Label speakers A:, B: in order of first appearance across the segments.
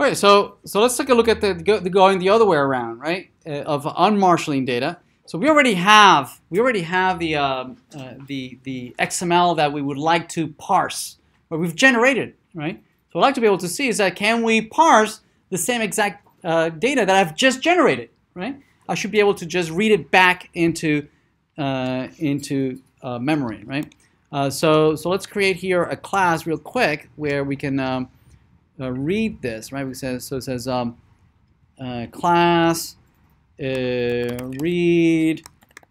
A: Okay, so so let's take a look at the, the going the other way around, right? Uh, of unmarshalling data. So we already have we already have the uh, uh, the the XML that we would like to parse, or we've generated, right? So what I'd like to be able to see is that can we parse the same exact uh, data that I've just generated, right? I should be able to just read it back into uh, into uh, memory, right? so so let's create here a class real quick where we can um, uh, read this, right? We says so it says um, uh, class uh, read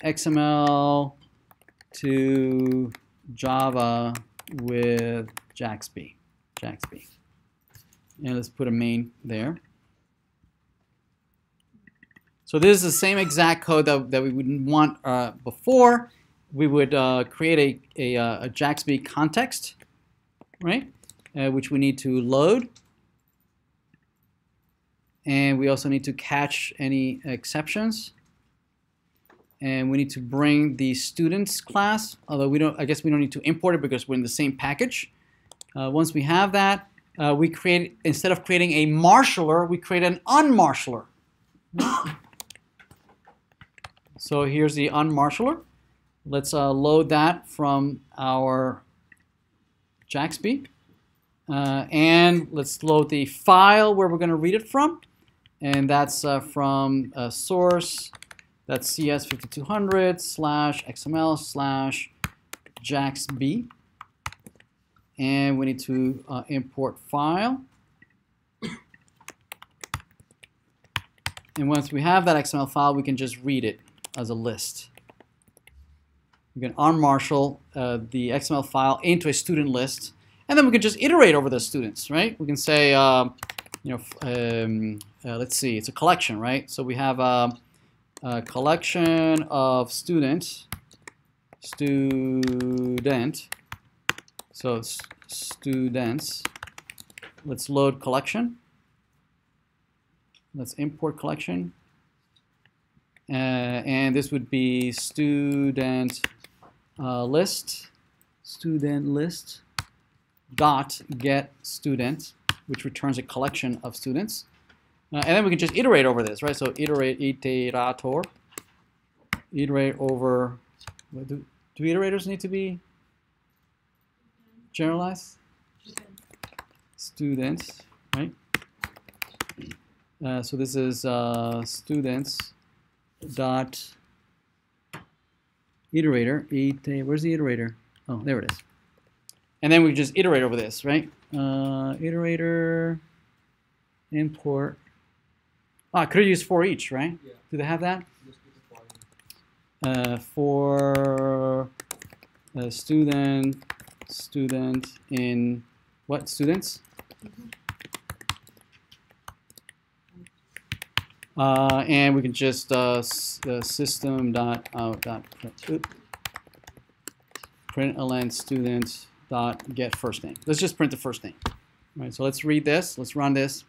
A: XML to Java with JAXB, JAXB. And let's put a main there. So this is the same exact code that, that we would want uh, before. We would uh, create a, a, uh, a JAXB context, right? Uh, which we need to load. And we also need to catch any exceptions. And we need to bring the students class, although we don't, I guess we don't need to import it because we're in the same package. Uh, once we have that, uh, we create, instead of creating a marshaller, we create an unmarshaller. so here's the unmarshaller. Let's uh, load that from our JAXB. Uh, and let's load the file where we're going to read it from. And that's uh, from source, that's CS5200 slash XML slash JAXB. And we need to uh, import file. And once we have that XML file, we can just read it as a list. We can unmarshal uh, the XML file into a student list and then we can just iterate over the students, right? We can say, um, you know, um, uh, let's see, it's a collection, right? So we have a, um, a collection of students, student, so students. Let's load collection. Let's import collection. Uh, and this would be student uh, list, student list dot get student, which returns a collection of students. Uh, and then we can just iterate over this, right? So iterate, iterator, iterate over, do, do iterators need to be generalized? Students, right? Uh, so this is uh, students dot iterator, iter, where's the iterator? Oh, there it is. And then we just iterate over this, right? Uh, iterator, import. I could have used for each, right? Yeah. Do they have that? Uh, for a student, student in what students? Mm -hmm. uh, and we can just uh, uh, system dot out dot print, println students dot get first name. Let's just print the first name. All right, so let's read this. Let's run this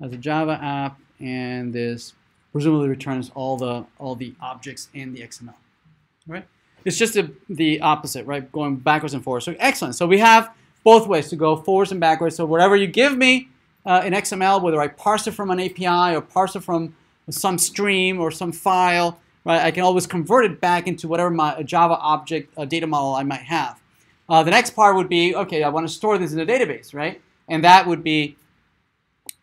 A: as a Java app, and this presumably returns all the all the objects in the XML. All right? It's just a, the opposite, right? Going backwards and forwards. So excellent. So we have both ways to go forwards and backwards. So whatever you give me uh, in XML, whether I parse it from an API or parse it from some stream or some file, right? I can always convert it back into whatever my Java object data model I might have. Uh, the next part would be, okay, I want to store this in a database, right? And that would be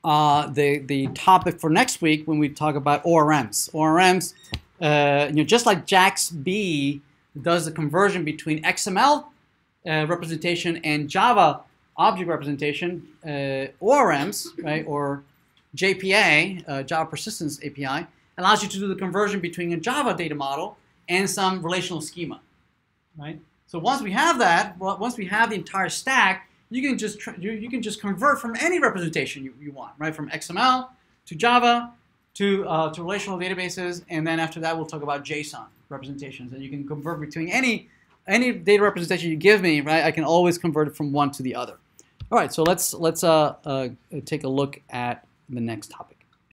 A: uh, the, the topic for next week when we talk about ORMs. ORMs, uh, you know, just like JAXB does the conversion between XML uh, representation and Java object representation, uh, ORMs, right, or JPA, uh, Java Persistence API, allows you to do the conversion between a Java data model and some relational schema, right? So once we have that, once we have the entire stack, you can just you, you can just convert from any representation you, you want, right? From XML to Java to uh, to relational databases, and then after that we'll talk about JSON representations, and you can convert between any any data representation you give me, right? I can always convert it from one to the other. All right, so let's let's uh, uh, take a look at the next topic.